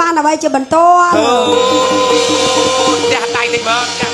បានអ្វីជាបន្ទាល់អឺផ្ទះដៃតិចមើល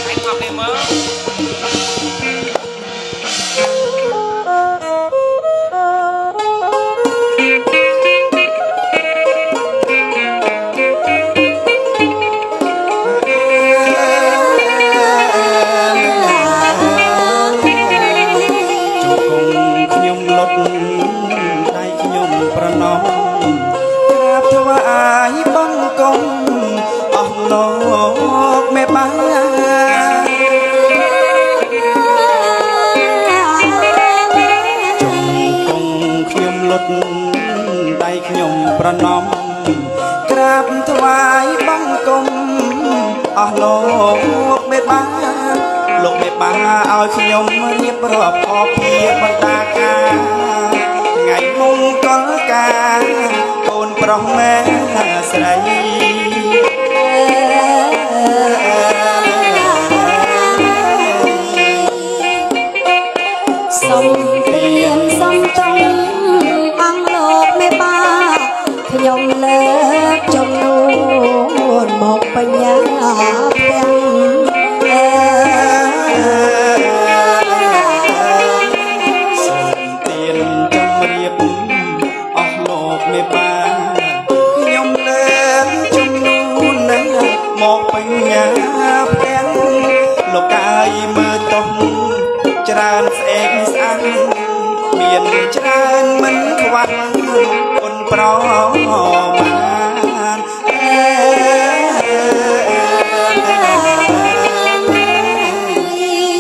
ខ្ញុំប្រណំក្រាបថ្វាយបង្គំអស់លោកមេបាលោកមេបាឲ្យខ្ញុំរៀបរាប់អភាបណ្ដាការថ្ងៃមង្គលការកូនប្រុសមែស្រី មេបាខ្ញុំលើកចំនួននឹងមកបញ្ញាផ្ទាំងលោកកាយមើលតោះច្រើនស្អែកស្អាតមានច្រើនមិនខ្វះគុណប្រ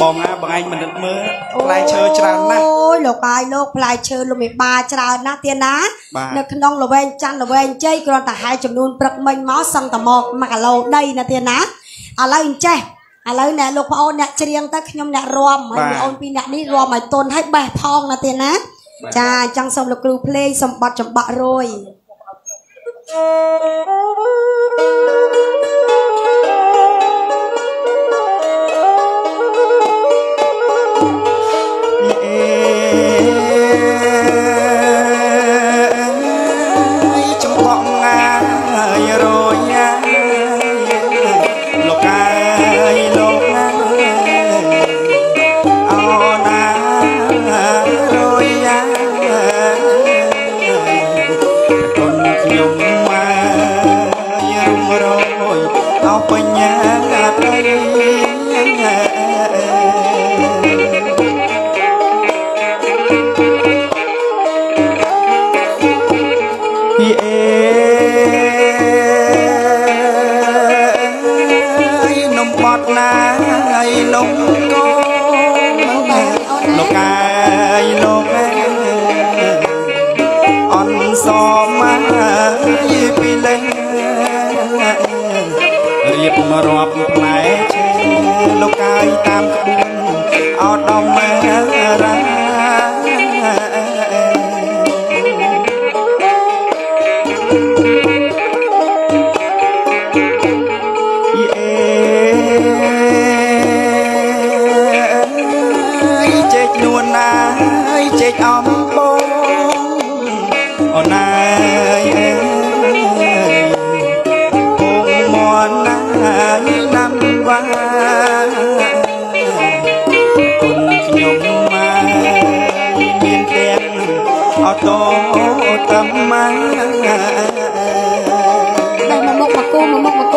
បងណាបងឯងមិននឹកមើលផ្លែឈើច្រើនណាស់អូយលោកបាយលោកផ្លែឈើលោកមេបាច្រើនណាស់ទៀតណាបាទនៅក្នុងល្វែងច័ន្ទល្វែងជ័យគ្រាន់តែហែចំនួនព្រឹកមិញមកសឹងតែមក1គីឡូដីណាទៀតណាឥឡូវអញ្ចេះឥឡូវអ្នកលោកប្អូនអ្នកច្រៀងទៅខ្ញុំអ្នករាំហើយបងអូនពីរអ្នកនេះរាំឲ្យទុនឲ្យបេះផងណាទៀតណាចាអញ្ចឹងសូមលោកគ្រូភ្លេងសម្បត្តិចម្បាក់រយអេៀបរាប់ផ្លែឈើលោកកាយតាមក្បួនអត់ដល់ម៉ែរ៉ាចេកនួនណាយចេកអំ como mamá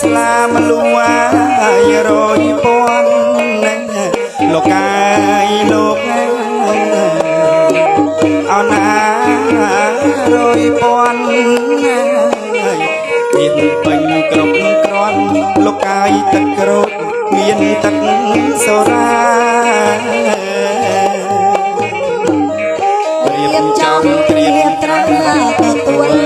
ស្លាមលួយរយពាន់លោកកាយលោកអោណារយពាន់មានពេញគ្រប់គ្រាន់លោកកាយទឹកក្រូចមានទឹកសូរារៀបចំត្រៀបត្រាទទួល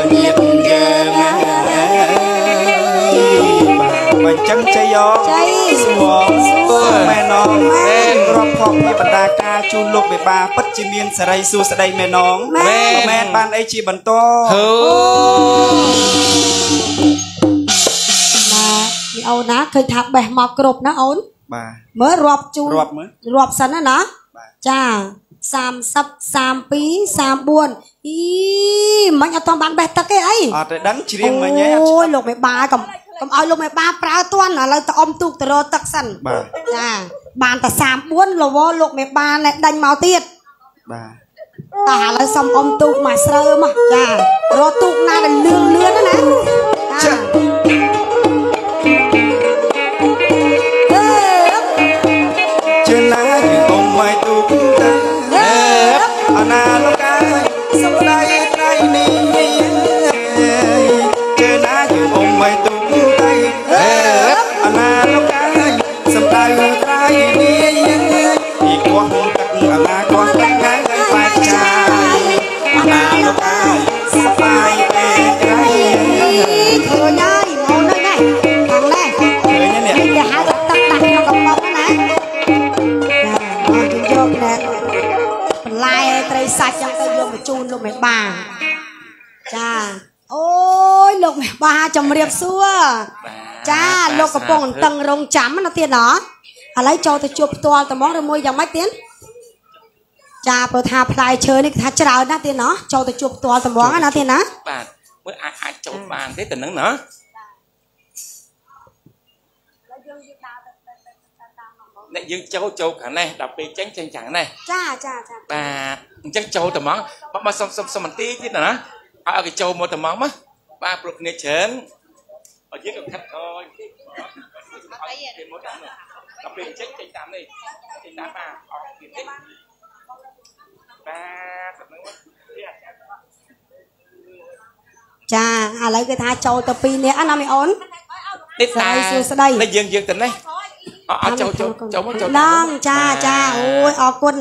ញ្ចឹងជ័យអជ័យស្វងស្វងមែនអងមែនរាប់ផងពីបណ្ដាការជូនលោកមេបាពិតជាមានសេរីសួស្ដីមែនអងមែនមែនបានអីជាបន្តហូណាមីអូនណាឃើញថាបេះមកគ្រប់ណាអូនបាទមើលរាប់ជូនរាប់មើលរាប់សិនណាណាបាទចា30 32 34អីមិនអត់ទាន់បានបេះទឹកទេអីអត់ទេដឹងច្រៀងមិញហ៎អត់អូឆ្លយលោកមេបាកុំ កុំឲ្យលោកមេបាប្រើទាន់ឥឡូវទៅអុំទូកទៅរកទឹកសិនបាទចាបានតែ34លវលោកមេបាណែដាញ់មកទៀតបាទតែឥឡូវសុំអុំទូកមកស្រើមកចារកទូកណាដែលលឿនលឿនណា ជូនលោកមេបាចាអូយលោកមេបាជំរាបសួរចាលោកកំពុងតឹងរងចាំណាទៀតណឥឡូវចូលទៅជួបផ្ទាល់ត្មងឬមួយយ៉ាងម៉េចទៀតចាព្រោះថាផ្លែឈើនេះគេថាច្រើនណាស់ទៀតណចូលទៅជួបផ្ទាល់ត្មងណាទៀតណាបាទមើលអាចអាចចូលបានទេទៅនឹងណា អ្នកយើងចូលចូលខាងនេះដល់ពេលចេញចេញខាងនេះចាចាចាបាទអញ្ចឹងចូលត្មងបើបើសុំសុំសុំបន្ទីទៀតណាឲ្យឲ្យគេចូលមកត្មងមកបាទព្រោះគ្នាច្រើនឲ្យយើងក៏ខិតខំបន្តិចឲ្យគេមកតាមនេះដល់ពេលចេញចេញតាមនេះចេញតាមបាទអស់ទៀតទេបាទទៅនឹងមកទៀតចាឥឡូវគេថាចូលទៅ2នាក់ណាមីអូននេះស្រីសួស្ដីនេះយើងយើងទៅនេះ អត់អត់ចូលចូលចូលមកចូលឡងចាចាអូយអរគុណ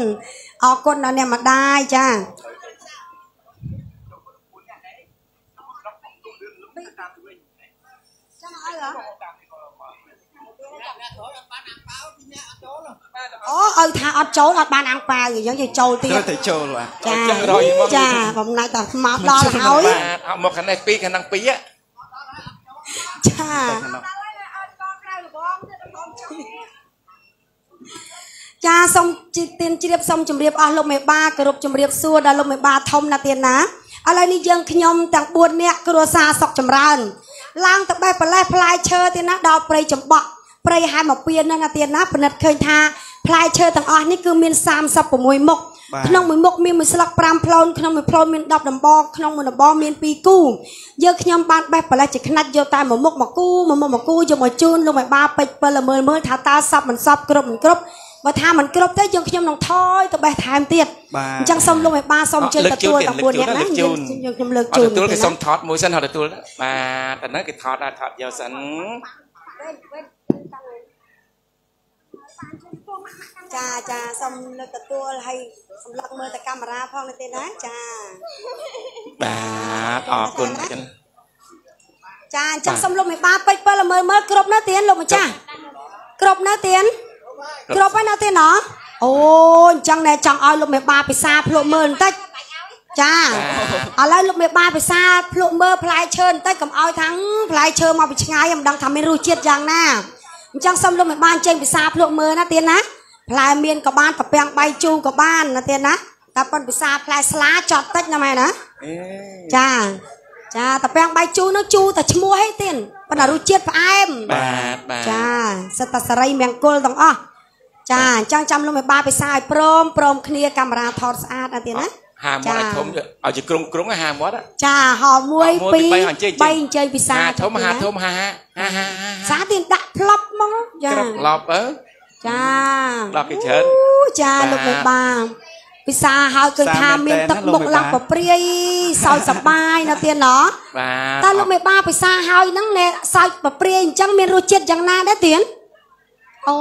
អរគុណដល់អ្នកម្ដាយចាអូឲ្យថាអត់ចូលអត់បានអាំងប៉ាវអញ្ចឹងយើងចូលទៀតត្រូវតែចូលបាទចាចឹងរយមកចាបំណាច់តែមកដល់ហើយបាទអត់មកខាងនេះពីរខាងហ្នឹងពីរ ចា ចាសូមជិទានជ្រាបសូមជម្រាបអស់លោកមេបាគោរពជម្រាបសួរដល់លោកមេបាធំណាទៀតណាឥឡូវនេះយើងខ្ញុំទាំង4នាក់គ្រួសារសុកចម្រើន ឡើងទៅបេះប្រលេះផ្លែឈើទៀតណាដល់ព្រៃចំបក់ព្រៃហែមពៀនហ្នឹងណាទៀតណាពិនិត្យឃើញថាផ្លែឈើទាំងអស់នេះគឺមាន36មុខបាទ ក្នុងមួយមុខមានមួយស្លឹក5ផ្លូនក្នុងមួយផ្លូនមាន10ដំបងក្នុងមួយដំបងមាន2គូយើងខ្ញុំបានបេះប្រលេះជាខ្នាច់យកតែមួយមុខមកគូមួយមុខមកគូយកមកជូនលោកមេបាពេជ្រពិលមើលមើលថាតើសពមិនសពគ្រប់មិនគ្រប់បើថាមិនគ្រប់ទេយើងខ្ញុំនឹងថយទៅបេះថែមទៀតបាទអញ្ចឹងសូមលោកមេបាសូមជើញទទួលទាំង4នាក់ណាយើងខ្ញុំលើកអជូត់នទទួលគេទៀតសុំណាថតមួយសិនហើយទទួលបាទតែហ្នឹងគេថតដែរថតយកសិន ចាចាសូមលើកទទួលហើយសម្លឹកមើលទៅកាមេរ៉ាផងនេះទេណាចាបាទអរគុណចឹងចាអញ្ចឹងសុំលោកមេបាពេចពិលមើលមើលគ្រប់នៅទៀនលោកម្ចាស់គ្រប់នៅទៀនគ្រប់ហើយនៅទៀនណអូអញ្ចឹងណែចង់ឲ្យលោកមេបាពិសាភ្លក់មើលបន្តិចចាឥឡូវលោកមេបាពិសាភ្លក់មើលផ្លែឈើបន្តិចកុំឲ្យថាងផ្លែឈើមកពីឆ្ងាយមិនដឹងថាមានរសជាតិយ៉ាងណា អញ្ចឹងសុំលោកមេបាចេញពិសាភ្លក់មើលណាទៀនណាផ្លែមានក៏បានប្រពាំងបៃជូរក៏បានណាទៀនណាតែប៉ុនពិសាផ្លែស្លាចត់តិចណាម៉ែណាអេចាចាតាពាំងបាយជូរនោះជូរតែឈ្មោះហីទៀតប៉ុន្តែរសជាតិផ្អែមបាទបាទចាសិតតែសរីមង្គលទាំងអស់ចាអញ្ចឹងចាំលោកមេបាពិសាឲ្យព្រមព្រមគ្នាកាមេរ៉ាថតស្អាតណាទៀតណា ហាមាត់ឲ្យធំឲ្យជាក្រុងក្រុងឲ្យហាមាត់ចាហោ1ហោមួយពីរ2អញ្ជើញ3អញ្ជើញពិសាហាធំហាទៀតណាធំហាហាហាហាសាទៀតដាក់ផ្លប់មកចាក្របឡប់អើចាដល់គេច្រើនអូចាបាទលោកមេបាពិសាហើយឃើញថាមានទឹកមុខឡើងប្រព្រាយសោយសប្បាយណាទៀតណោះបាទតើលោកមេបាពិសាហើយហ្នឹងណែសាច់ប្រព្រាយអញ្ចឹងមានរសជាតិយ៉ាងណាដែរទៀនអូ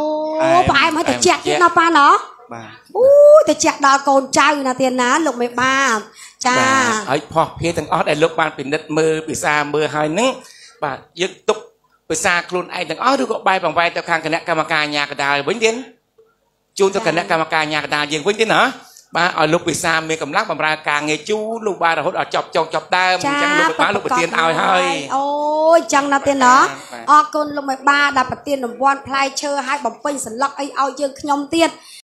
ផ្អែមហើយត្រជាក់ទៀតណាប៉ាណោះបាទអូត្រជាក់ដល់កូនចៅណាទៀនណាលោកមេបាចាបាទហើយផោះភាទាំងអស់ដែលលោកបានពិនិត្យមើលពិសាមើលហើយហ្នឹងបាទយើងទុកពិសាខ្លួនឯងទាំងអស់ឬក៏បែរបង្វែរទៅខាងគណៈកម្មការអាជ្ញាកណ្ដាលវិញទៀតជូនទៅគណៈកម្មការអាជ្ញាកណ្ដាលយើងវិញទៀតណាបាទឲ្យលោកពិសាមានកម្លាំងបម្រើការងារជូរលោកបានរហូតដល់ចប់ចុងចប់ដើមអញ្ចឹងលោកបានលោកប្រទានឲ្យហើយអូយចឹងណាទៀនណាបាទអរគុណលោកមេបាដែលប្រទានរង្វាន់ផ្លែឈើឲ្យបំពេញសន្លឹកអីឲ្យយើងខ្ញុំទៀត